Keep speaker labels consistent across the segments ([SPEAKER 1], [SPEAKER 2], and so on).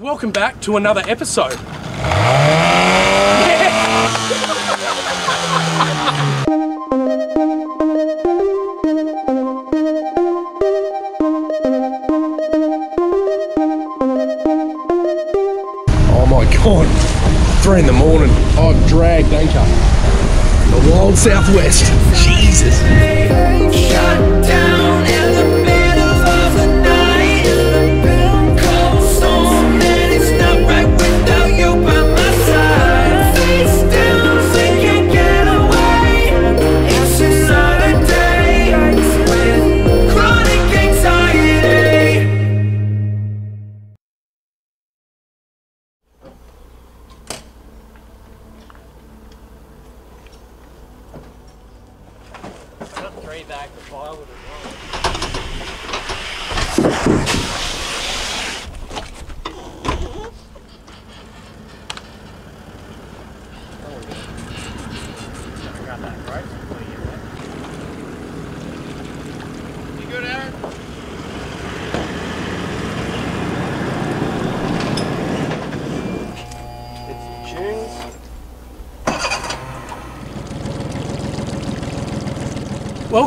[SPEAKER 1] Welcome back to another episode. Oh my god, three in the morning. I've dragged anchor. The wild southwest. Jesus.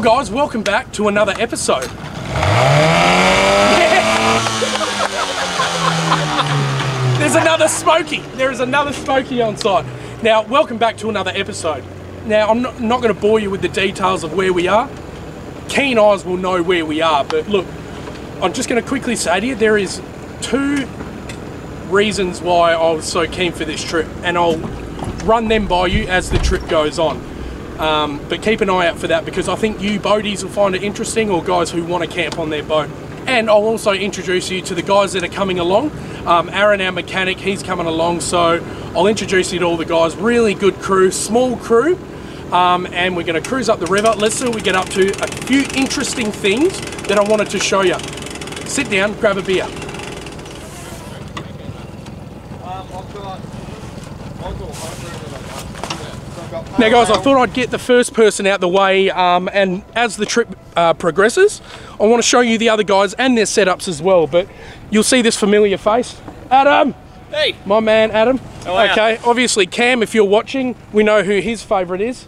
[SPEAKER 1] Guys, welcome back to another episode. There's another Smoky. There is another Smoky on site. Now, welcome back to another episode. Now, I'm not, not going to bore you with the details of where we are. Keen eyes will know where we are, but look, I'm just going to quickly say to you there is two reasons why I was so keen for this trip, and I'll run them by you as the trip goes on. Um, but keep an eye out for that because I think you boaties will find it interesting, or guys who want to camp on their boat. And I'll also introduce you to the guys that are coming along. Um, Aaron, our mechanic, he's coming along, so I'll introduce you to all the guys. Really good crew, small crew, um, and we're going to cruise up the river. Let's see what we get up to. A few interesting things that I wanted to show you. Sit down, grab a beer. Now, guys, I thought I'd get the first person out the way, um, and as the trip uh, progresses, I want to show you the other guys and their setups as well. But you'll see this familiar face, Adam.
[SPEAKER 2] Hey.
[SPEAKER 1] My man, Adam.
[SPEAKER 2] ya?
[SPEAKER 1] okay, obviously, Cam, if you're watching, we know who his favourite is.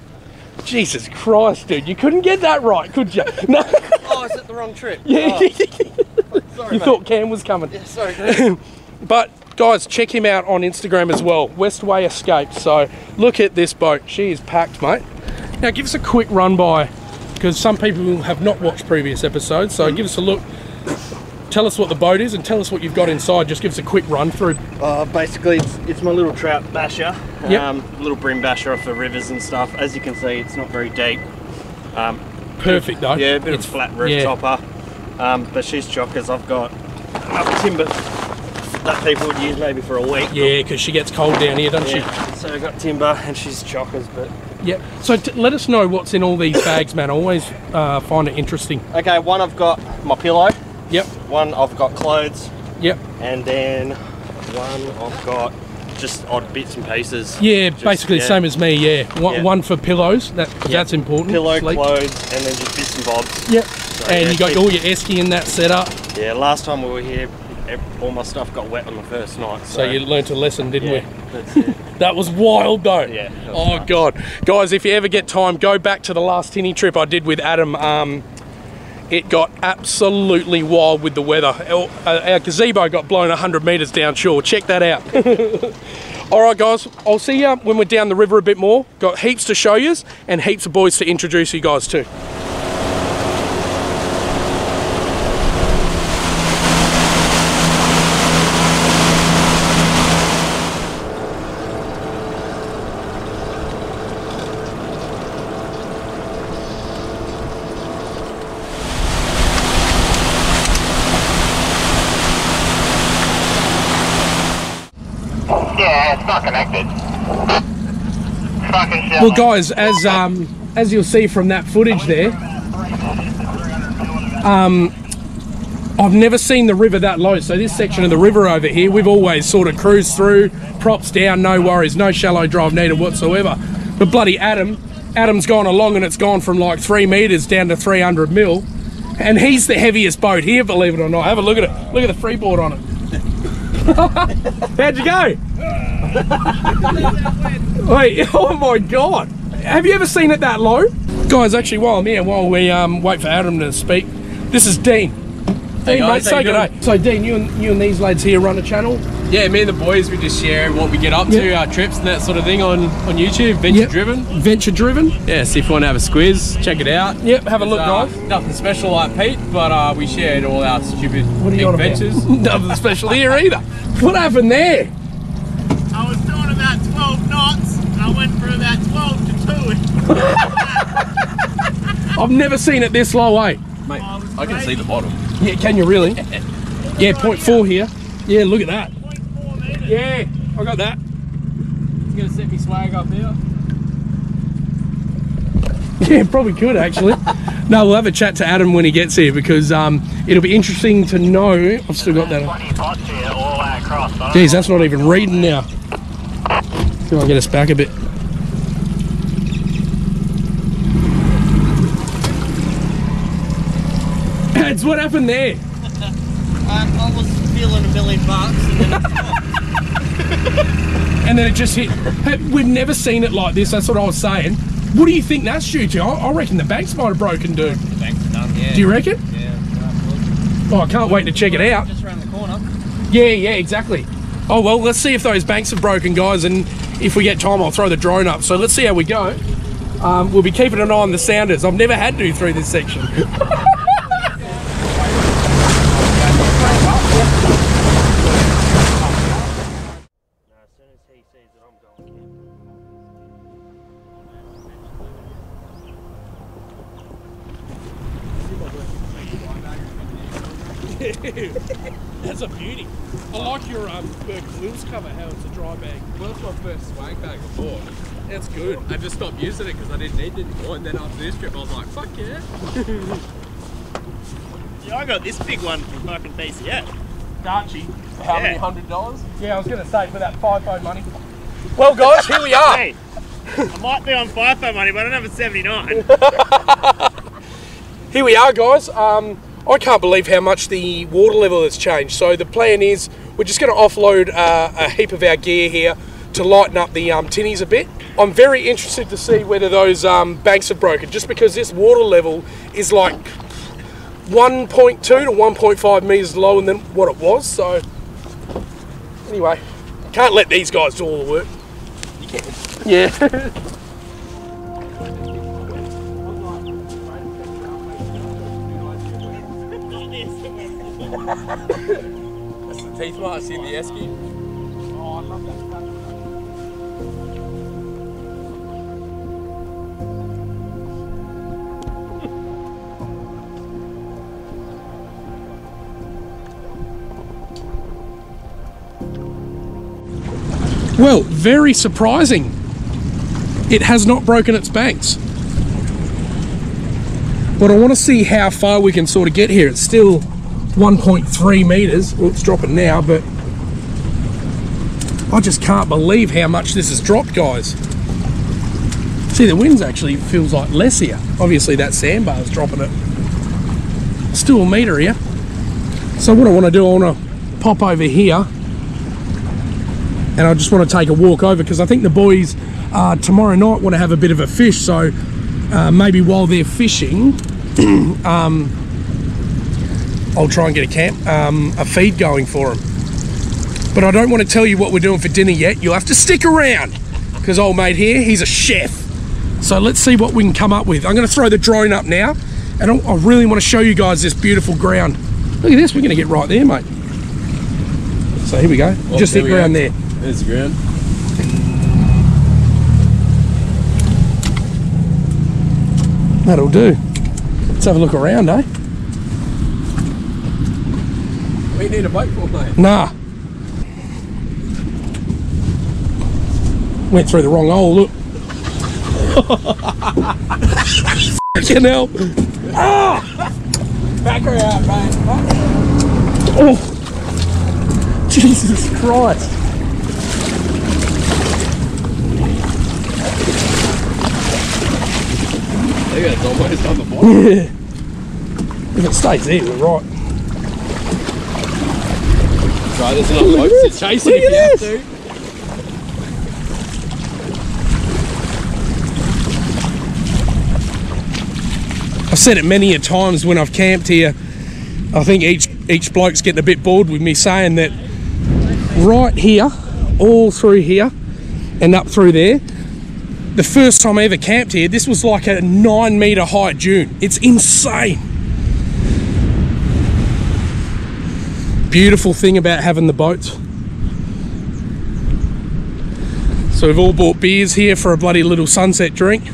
[SPEAKER 1] Jesus Christ, dude, you couldn't get that right, could you? No.
[SPEAKER 2] Oh, is it the wrong trip?
[SPEAKER 1] Yeah.
[SPEAKER 2] Oh, sorry,
[SPEAKER 1] you
[SPEAKER 2] mate.
[SPEAKER 1] thought Cam was coming.
[SPEAKER 2] Yeah, sorry.
[SPEAKER 1] But guys, check him out on Instagram as well. Westway Escape. So look at this boat. She is packed, mate. Now give us a quick run by because some people have not watched previous episodes. So give us a look. Tell us what the boat is and tell us what you've got inside. Just give us a quick run through.
[SPEAKER 2] uh, basically, it's, it's my little trout basher.
[SPEAKER 1] Yep.
[SPEAKER 2] Um, little bream basher off the rivers and stuff. As you can see, it's not very deep. Um,
[SPEAKER 1] Perfect though.
[SPEAKER 2] yeah, a bit
[SPEAKER 1] It's-
[SPEAKER 2] of flat roof
[SPEAKER 1] yeah.
[SPEAKER 2] topper. Um, but she's chockers. I've got enough timber that people would use maybe for a week.
[SPEAKER 1] Yeah, because she gets cold down here, doesn't
[SPEAKER 2] Yeah. So I've got timber and she's chockers. But
[SPEAKER 1] she? Yeah. So t- let us know what's in all these bags, man. I always uh, find it interesting.
[SPEAKER 2] okay, one I've got my pillow.
[SPEAKER 1] Yep.
[SPEAKER 2] One I've got clothes.
[SPEAKER 1] Yep.
[SPEAKER 2] And then one I've got just odd bits and pieces.
[SPEAKER 1] Yeah,
[SPEAKER 2] Just-
[SPEAKER 1] basically
[SPEAKER 2] yeah.
[SPEAKER 1] same as me. Yeah. One,
[SPEAKER 2] Yeah.
[SPEAKER 1] one for pillows. That
[SPEAKER 2] Yeah.
[SPEAKER 1] that's important.
[SPEAKER 2] Pillow,
[SPEAKER 1] Sleep.
[SPEAKER 2] clothes, and then just bits and bobs.
[SPEAKER 1] Yep. and
[SPEAKER 2] yeah,
[SPEAKER 1] you got all your esky in that setup.
[SPEAKER 2] Yeah, last time we were here, all my stuff got wet on the first night. So,
[SPEAKER 1] So you learnt a lesson, didn't
[SPEAKER 2] yeah,
[SPEAKER 1] we? That was wild though.
[SPEAKER 2] Yeah,
[SPEAKER 1] Oh god, guys, if you ever get time, go back to the last tinny trip I did with Adam. Um, it got absolutely wild with the weather. Our, uh, our gazebo got blown 100 metres down shore. Check that out. All right, guys, I'll see you when we're down the river a bit more. Got heaps to show you and heaps of boys to introduce you guys to.
[SPEAKER 3] Yeah, it's not connected. Fucking shit.
[SPEAKER 1] Well, guys, as um, as you'll see from that footage there, um, I've never seen the river that low. So this section of the river over here, we've always sort of cruised through, props down, no worries, no shallow drive needed whatsoever. But bloody Adam, Adam's gone along and it's gone from like three meters down to 300 mil, and he's the heaviest boat here, believe it or not. Have a look at it. Look at the freeboard on it. How'd you go? Wait, oh my god. Have you ever seen it that low? Guys, actually, while I'm here, while we um, wait for Adam to speak, this is Dean. Dean,
[SPEAKER 3] guys,
[SPEAKER 1] mate, say good day. So, Dean, you and, you and these lads here run a channel.
[SPEAKER 3] Yeah, me and the boys, we just share what we get up
[SPEAKER 1] Yep.
[SPEAKER 3] to, our trips and that sort of thing on, on YouTube, Venture
[SPEAKER 1] Yep.
[SPEAKER 3] Driven.
[SPEAKER 1] Venture driven.
[SPEAKER 3] Yeah, so if you want to have a squiz, check it out.
[SPEAKER 1] Yep, have a look,
[SPEAKER 3] uh,
[SPEAKER 1] guys.
[SPEAKER 3] Nothing special like Pete, but uh, we shared all our stupid
[SPEAKER 1] What are you
[SPEAKER 3] adventures.
[SPEAKER 1] Nothing special here either. What happened there?
[SPEAKER 4] I was doing about 12 knots and I went from about 12 to 2.
[SPEAKER 1] I've never seen it this low, eh?
[SPEAKER 3] Mate,
[SPEAKER 4] I
[SPEAKER 3] I can see the bottom.
[SPEAKER 1] Yeah, can you really? Yeah, point four here. Yeah, look at that. Yeah, I got that.
[SPEAKER 3] It's going to set me swag up here.
[SPEAKER 1] Yeah, probably could actually. no, we'll have a chat to Adam when he gets here because um, it'll be interesting to know. I've still got that. on.
[SPEAKER 4] 20 pots here all the way across. I don't
[SPEAKER 1] Geez, that's not even reading now. Come on, get us back a bit. What happened there?
[SPEAKER 4] Um, I was feeling a million bucks and then
[SPEAKER 1] And then it just hit. Hey, we've never seen it like this. That's what I was saying. What do you think that's due to? I, I reckon the banks might have broken, dude.
[SPEAKER 4] the bank's done, yeah.
[SPEAKER 1] Do you reckon?
[SPEAKER 4] Yeah,
[SPEAKER 1] Oh, I can't wait to check it out.
[SPEAKER 4] just around the corner.
[SPEAKER 1] Yeah, yeah, exactly. Oh well, let's see if those banks are broken, guys, and if we get time, I'll throw the drone up. So let's see how we go. Um, we'll be keeping an eye on the sounders. I've never had to through this section. I like your um, Burke and Wills cover. How it's a dry bag.
[SPEAKER 3] Well, that's my first swag bag I bought.
[SPEAKER 1] That's good.
[SPEAKER 3] I just stopped using it because I didn't need it anymore. And then after this trip, I was like, fuck yeah.
[SPEAKER 4] Yeah, I got this big one from fucking BCF.
[SPEAKER 1] Darchie.
[SPEAKER 3] How many hundred dollars?
[SPEAKER 1] Yeah, I was going to say for that FIFO money. Well, guys, here we are.
[SPEAKER 4] Hey, I might be on FIFO money, but I don't have a 79.
[SPEAKER 1] Here we are, guys. Um, I can't believe how much the water level has changed. So the plan is we're just going to offload uh, a heap of our gear here to lighten up the um, tinnies a bit. I'm very interested to see whether those um, banks have broken, just because this water level is like 1.2 to 1.5 meters lower than what it was. So anyway, can't let these guys do all the work. You can. Yeah.
[SPEAKER 3] That's the teeth marks in the esky.
[SPEAKER 1] Oh, I love that. Well, very surprising. It has not broken its banks. But I want to see how far we can sort of get here. It's still 1.3 meters. Well, it's dropping now, but I just can't believe how much this has dropped, guys. See, the wind's actually feels like less here. Obviously, that sandbar is dropping it. Still a meter here. So what I want to do, I want to pop over here, and I just want to take a walk over because I think the boys uh, tomorrow night want to have a bit of a fish. So uh, maybe while they're fishing, um, I'll try and get a camp, um, a feed going for them but I don't want to tell you what we're doing for dinner yet. You'll have to stick around because old mate here, he's a chef. So let's see what we can come up with. I'm going to throw the drone up now, and I really want to show you guys this beautiful ground. Look at this, we're going to get right there, mate. So here we go.
[SPEAKER 3] Oh,
[SPEAKER 1] Just hit ground there.
[SPEAKER 3] There's the ground.
[SPEAKER 1] That'll do. Let's have a look around, eh?
[SPEAKER 3] We need a boat for mate.
[SPEAKER 1] Nah. Went through the wrong hole, look. Fucking hell. Ah!
[SPEAKER 3] Back her out, mate.
[SPEAKER 1] Oh. Jesus Christ.
[SPEAKER 3] Look at it, it's almost on the bottom.
[SPEAKER 1] Yeah. If it stays there, we're right.
[SPEAKER 3] Boats to chase it if you have to.
[SPEAKER 1] I've said it many a times when I've camped here. I think each each bloke's getting a bit bored with me saying that right here, all through here, and up through there. The first time I ever camped here, this was like a nine meter high dune. It's insane. Beautiful thing about having the boats. So we've all bought beers here for a bloody little sunset drink.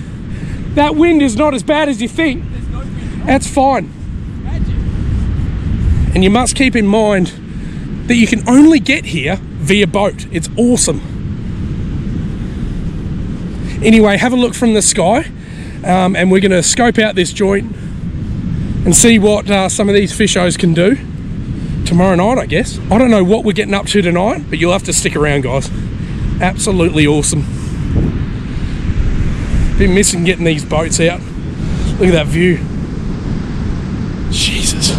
[SPEAKER 1] That wind is not as bad as you think. That's fine. And you must keep in mind that you can only get here via boat. It's awesome. Anyway, have a look from the sky, um, and we're going to scope out this joint and see what uh, some of these fishos can do tomorrow night, I guess. I don't know what we're getting up to tonight, but you'll have to stick around, guys. Absolutely awesome. Been missing getting these boats out. Look at that view. Jesus.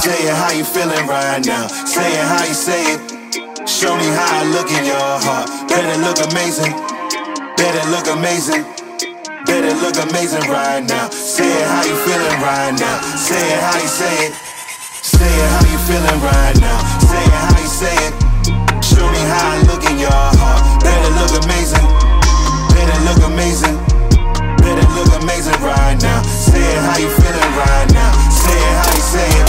[SPEAKER 5] Say it how you feeling right now. Say it how you say it. Show me how I look in your heart. Better look amazing. Better look amazing. Better look amazing right now. Say it how you feeling right now. Say it how you say it. Say it how you feeling right now. Say it how you say it. Show me how I look in your heart. Better look amazing. Better look amazing. Better look amazing right now. Say it how you feeling right now. Say it how you say it.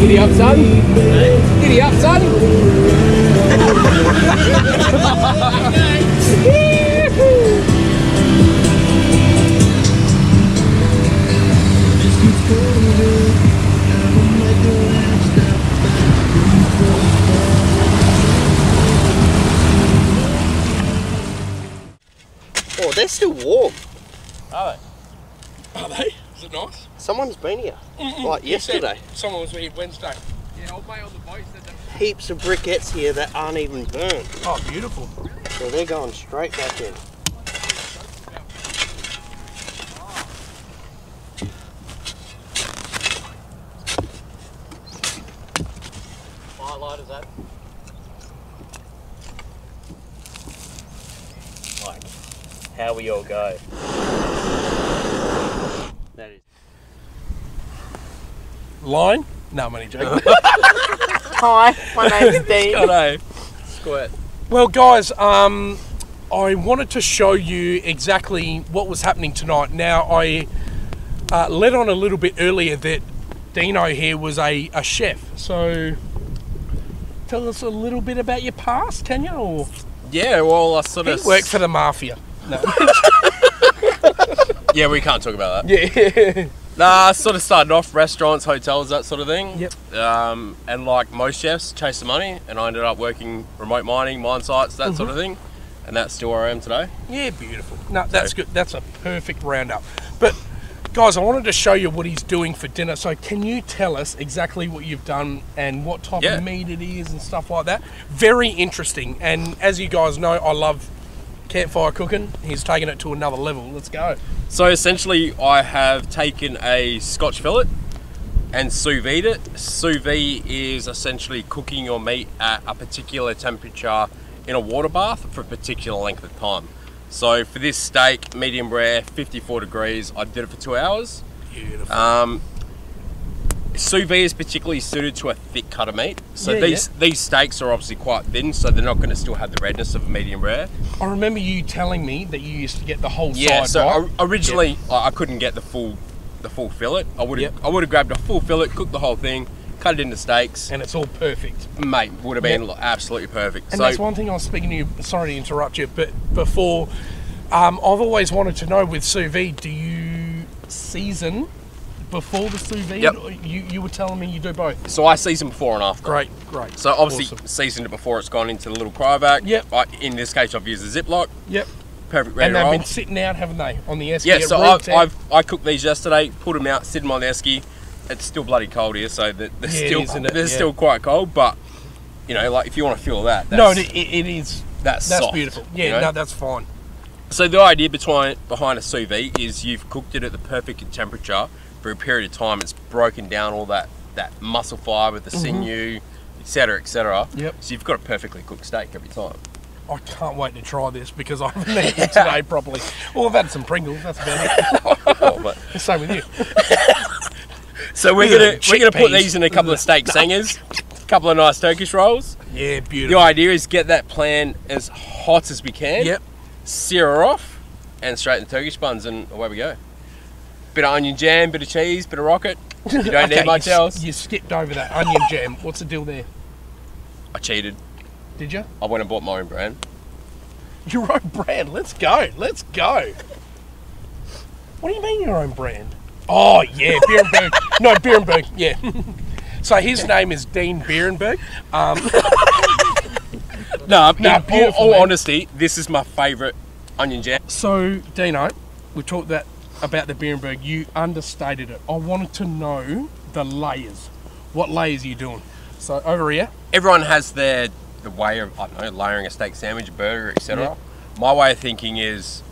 [SPEAKER 3] Giddy up, son. Giddy up, son.
[SPEAKER 2] Oh, they're still warm.
[SPEAKER 1] Are they? Are they? Is it nice?
[SPEAKER 2] Someone's been here. Like yesterday.
[SPEAKER 1] Someone was here Wednesday.
[SPEAKER 2] Heaps of briquettes here that aren't even burnt.
[SPEAKER 1] Oh, beautiful.
[SPEAKER 2] So they're going straight back in.
[SPEAKER 3] Highlight is that?
[SPEAKER 2] Like, how we all go. That is.
[SPEAKER 1] Line? No, I'm only joking.
[SPEAKER 4] Hi, my name's Dean.
[SPEAKER 3] Hello. Squirt.
[SPEAKER 1] well, guys, um, I wanted to show you exactly what was happening tonight. Now, I uh, let on a little bit earlier that Dino here was a, a chef. So, tell us a little bit about your past, can you? Or
[SPEAKER 3] Yeah, well, I sort of
[SPEAKER 1] worked for the mafia. No.
[SPEAKER 3] Yeah, we can't talk about that.
[SPEAKER 1] yeah.
[SPEAKER 3] Nah, I sort of started off restaurants, hotels, that sort of thing.
[SPEAKER 1] Yep.
[SPEAKER 3] Um, and like most chefs, chase the money, and I ended up working remote mining, mine sites, that sort of thing. And that's still where I am today.
[SPEAKER 1] Yeah, beautiful. No, that's good. That's a perfect roundup. But guys, I wanted to show you what he's doing for dinner. So can you tell us exactly what you've done and what type
[SPEAKER 3] Yeah.
[SPEAKER 1] of meat it is and stuff like that? Very interesting. And as you guys know, I love campfire cooking. He's taken it to another level. Let's go.
[SPEAKER 3] So essentially, I have taken a Scotch fillet and sous vide it. Sous vide is essentially cooking your meat at a particular temperature in a water bath for a particular length of time. So for this steak, medium rare, 54 degrees, I did it for two hours.
[SPEAKER 1] Beautiful.
[SPEAKER 3] Um, sous vide is particularly suited to a thick cut of meat. So
[SPEAKER 1] Yeah,
[SPEAKER 3] these these steaks are obviously quite thin, so they're not going to still have the redness of a medium rare.
[SPEAKER 1] I remember you telling me that you used to get the whole
[SPEAKER 3] Yeah.
[SPEAKER 1] side.
[SPEAKER 3] So
[SPEAKER 1] right?
[SPEAKER 3] or- originally I I couldn't get the full the full fillet. I would have
[SPEAKER 1] Yep.
[SPEAKER 3] I would have grabbed a full fillet, cooked the whole thing, cut it into steaks.
[SPEAKER 1] and it's all perfect.
[SPEAKER 3] Mate, would have been
[SPEAKER 1] Yep.
[SPEAKER 3] absolutely perfect.
[SPEAKER 1] And
[SPEAKER 3] so
[SPEAKER 1] that's one thing I was speaking to you. Sorry to interrupt you, but before, um, I've always wanted to know with sous vide, do you season before the sous vide?
[SPEAKER 3] Yep.
[SPEAKER 1] You you were telling me you do both.
[SPEAKER 3] so I season before and after.
[SPEAKER 1] Great, great.
[SPEAKER 3] So obviously
[SPEAKER 1] Awesome.
[SPEAKER 3] seasoned it before it's gone into the little cryovac.
[SPEAKER 1] Yep.
[SPEAKER 3] I, in this case, I've used a Ziploc.
[SPEAKER 1] Yep.
[SPEAKER 3] Perfect ready
[SPEAKER 1] And they've
[SPEAKER 3] roll.
[SPEAKER 1] been sitting out, haven't they, on the esky?
[SPEAKER 3] Yeah, so I've. I've I cooked these yesterday, put them out, sit them on the esky. It's still bloody cold here, so they're, they're
[SPEAKER 1] Yeah,
[SPEAKER 3] still
[SPEAKER 1] isn't it?
[SPEAKER 3] they're
[SPEAKER 1] Yeah.
[SPEAKER 3] still quite cold. But You know, like if you want to feel that.
[SPEAKER 1] no, it, it, it is.
[SPEAKER 3] that's
[SPEAKER 1] That's
[SPEAKER 3] soft,
[SPEAKER 1] beautiful.
[SPEAKER 3] you
[SPEAKER 1] Yeah,
[SPEAKER 3] know?
[SPEAKER 1] no, that's fine.
[SPEAKER 3] So the idea behind behind a sous vide is you've cooked it at the perfect temperature for a period of time. It's broken down all that that muscle with the mm-hmm. sinew, etc., etc.
[SPEAKER 1] Yep.
[SPEAKER 3] So you've got a perfectly cooked steak every time.
[SPEAKER 1] I can't wait to try this because I haven't eaten today properly. Well, I've had some Pringles. That's about it.
[SPEAKER 3] Oh, but-
[SPEAKER 1] The Same with you.
[SPEAKER 3] so we're
[SPEAKER 1] Yeah,
[SPEAKER 3] gonna we're gonna put these in a couple of steak singers, a couple of nice Turkish rolls.
[SPEAKER 1] Yeah, beautiful.
[SPEAKER 3] The idea is get that plan as hot as we can.
[SPEAKER 1] Yep.
[SPEAKER 3] Sear her off, and straighten the Turkish buns, and away we go. Bit of onion jam, bit of cheese, bit of rocket. You don't
[SPEAKER 1] Okay,
[SPEAKER 3] need much
[SPEAKER 1] you,
[SPEAKER 3] else.
[SPEAKER 1] You skipped over that onion jam. What's the deal there?
[SPEAKER 3] I cheated.
[SPEAKER 1] Did you?
[SPEAKER 3] I went and bought my own brand.
[SPEAKER 1] Your own brand. Let's go. Let's go. What do you mean your own brand? Oh yeah, Beerenberg. no, Beerenberg. Yeah. so his name is Dean Beerenberg. Um,
[SPEAKER 3] No,
[SPEAKER 1] No,
[SPEAKER 3] in all, all honesty, this is my favourite onion jam.
[SPEAKER 1] so Dino, we talked that about the Beerenberg. You understated it. I wanted to know the layers. What layers are you doing? So over here.
[SPEAKER 3] Everyone has their the way of I don't know layering a steak sandwich, a burger, etc.
[SPEAKER 1] Yeah.
[SPEAKER 3] My way of thinking is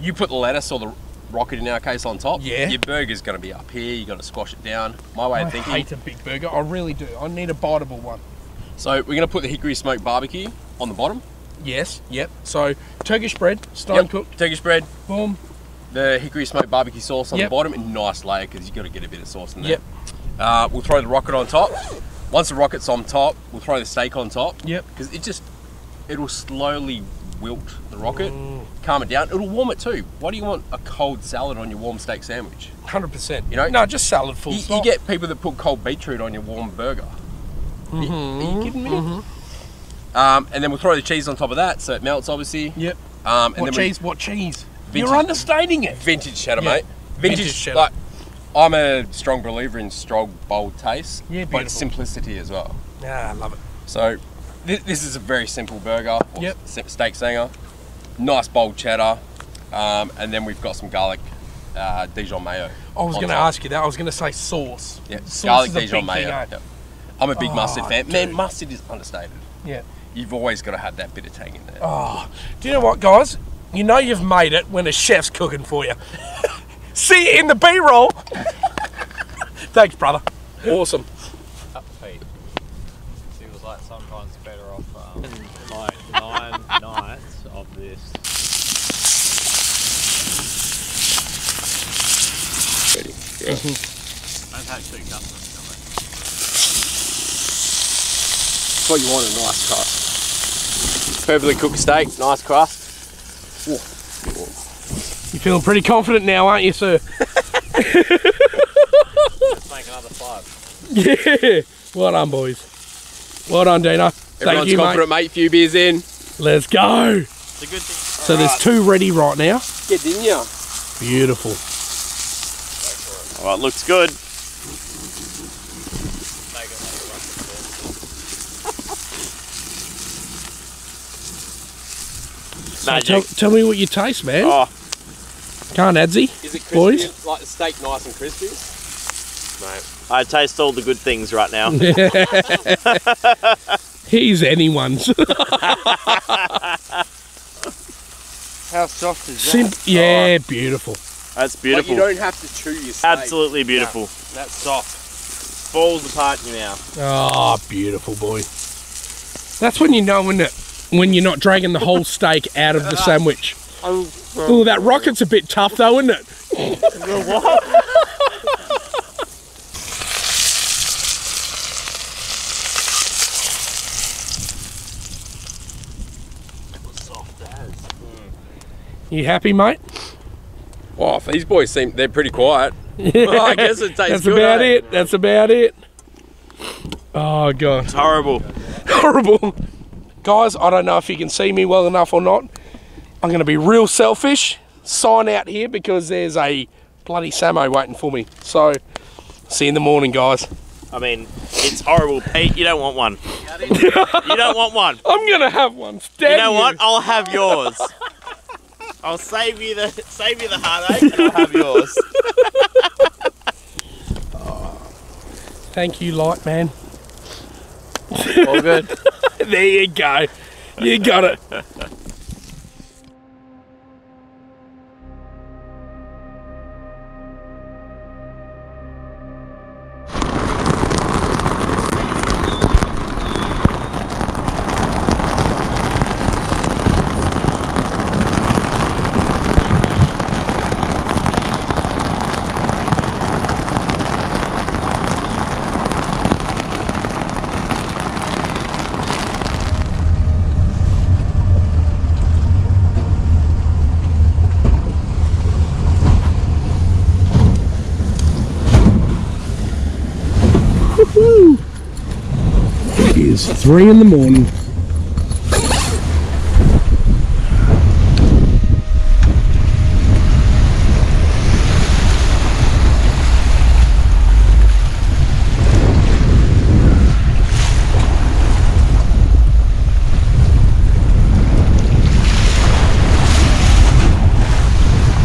[SPEAKER 3] you put the lettuce or the rocket in our case on top.
[SPEAKER 1] Yeah.
[SPEAKER 3] Your burger's going to be up here. You got to squash it down. My way
[SPEAKER 1] I
[SPEAKER 3] of thinking.
[SPEAKER 1] hate a big burger. I really do. I need a biteable one.
[SPEAKER 3] So we're going to put the hickory smoked barbecue on the bottom.
[SPEAKER 1] Yes. Yep. So Turkish bread, stone
[SPEAKER 3] Yep.
[SPEAKER 1] cooked.
[SPEAKER 3] Turkish bread,
[SPEAKER 1] Boom.
[SPEAKER 3] The hickory smoked barbecue sauce on
[SPEAKER 1] Yep.
[SPEAKER 3] the bottom, and nice layer because you've got to get a bit of sauce in there.
[SPEAKER 1] Yep.
[SPEAKER 3] Uh, we'll throw the rocket on top. Once the rocket's on top, we'll throw the steak on top.
[SPEAKER 1] Yep.
[SPEAKER 3] Because it just, it'll slowly wilt the rocket,
[SPEAKER 1] Mm.
[SPEAKER 3] calm it down. It'll warm it too. Why do you want a cold salad on your warm steak sandwich?
[SPEAKER 1] Hundred percent.
[SPEAKER 3] You know-
[SPEAKER 1] no, just salad full
[SPEAKER 3] You, you get people that put cold beetroot on your warm burger. Are you- Are you kidding me? Um, and then we'll throw the cheese on top of that, so it melts obviously.
[SPEAKER 1] Yep.
[SPEAKER 3] Um, and
[SPEAKER 1] What
[SPEAKER 3] then we-
[SPEAKER 1] cheese? What cheese?
[SPEAKER 3] Vintage-
[SPEAKER 1] You're understating it.
[SPEAKER 3] vintage cheddar,
[SPEAKER 1] Yeah.
[SPEAKER 3] mate. Vintage,
[SPEAKER 1] Vintage cheddar.
[SPEAKER 3] Like, I'm a strong believer in strong, bold taste,
[SPEAKER 1] Yeah,
[SPEAKER 3] but simplicity as well.
[SPEAKER 1] Yeah, I love it.
[SPEAKER 3] So, this, this is a very simple burger. or
[SPEAKER 1] Yep.
[SPEAKER 3] Steak singer, nice bold cheddar, um, and then we've got some garlic uh, Dijon mayo.
[SPEAKER 1] I was going to ask you that. I was going to say sauce.
[SPEAKER 3] Yeah,
[SPEAKER 1] Sauce
[SPEAKER 3] garlic Dijon mayo.
[SPEAKER 1] eh?
[SPEAKER 3] Yep. I'm a big mustard
[SPEAKER 1] Oh,
[SPEAKER 3] fan. Man, mustard is understated.
[SPEAKER 1] Yeah.
[SPEAKER 3] You've always got to have that bit of tang in there.
[SPEAKER 1] Oh, do you know what, guys? You know you've made it when a chef's cooking for you. See you in the B-roll. Thanks, brother. Awesome.
[SPEAKER 6] upbeat. He was like sometimes better off um, like nine nights of this.
[SPEAKER 3] Ready?
[SPEAKER 6] I've had two customers come in.
[SPEAKER 3] That's what you want, a nice crust. Perfectly cooked steak, nice crust.
[SPEAKER 1] You're feeling pretty confident now, aren't you, sir?
[SPEAKER 6] Let's make another five.
[SPEAKER 1] Yeah. Well done, boys. Well done, Dino. Thank
[SPEAKER 3] Everyone's
[SPEAKER 1] you,
[SPEAKER 3] confident,
[SPEAKER 1] mate.
[SPEAKER 3] mate. Few beers in.
[SPEAKER 1] Let's go.
[SPEAKER 6] It's a good thing.
[SPEAKER 1] So there's two ready right now.
[SPEAKER 3] Get in ya.
[SPEAKER 1] Beautiful.
[SPEAKER 2] All right, looks good.
[SPEAKER 6] Take it like a rocket
[SPEAKER 1] So tell, tell me what you taste, man.
[SPEAKER 2] Oh,
[SPEAKER 1] Can't Adsy.
[SPEAKER 3] Is it crispy?
[SPEAKER 1] Boys?
[SPEAKER 3] Like the steak nice and crispy? Mate.
[SPEAKER 2] I taste all the good things right now.
[SPEAKER 1] He's anyone's.
[SPEAKER 3] How soft is
[SPEAKER 1] Sim- oh, yeah, beautiful.
[SPEAKER 2] That's
[SPEAKER 3] Like
[SPEAKER 2] beautiful.
[SPEAKER 3] you don't have to chew your steak.
[SPEAKER 2] Absolutely beautiful.
[SPEAKER 3] That's soft.
[SPEAKER 2] Falls apart in your mouth.
[SPEAKER 1] Oh, beautiful boy. That's when you know when it, when you're not dragging the whole steak out of the sandwich. Oh, that rocket's a bit tough though, isn't it? You happy, mate?
[SPEAKER 3] Wow, these boys seem they're pretty quiet. Well, I guess it tastes
[SPEAKER 1] That's
[SPEAKER 3] good.
[SPEAKER 1] about
[SPEAKER 3] eh?
[SPEAKER 1] it. That's about it. Oh god,
[SPEAKER 2] It's horrible.
[SPEAKER 1] horrible. Guys, I don't know if you can see me well enough or not. I'm going to be real selfish. Sign out here because there's a bloody Samo waiting for me. So, see you in the morning, guys.
[SPEAKER 2] I mean, it's horrible, Pete. You don't want one. you don't want one.
[SPEAKER 1] I'm going to have one. Damn
[SPEAKER 2] You know what? I'll have yours. I'll save you the save you the heartache, and I'll have yours.
[SPEAKER 1] Thank you, Light Man.
[SPEAKER 6] All good.
[SPEAKER 1] There you go. You got it. Three in the morning.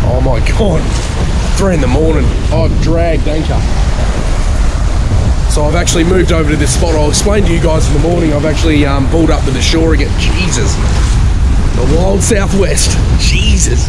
[SPEAKER 1] Oh my god, three in the morning. I've dragged anchor. So I've actually moved over to this spot. I'll explain to you guys in the morning. I've actually um, pulled up to the shore again. Jesus. The wild southwest. Jesus.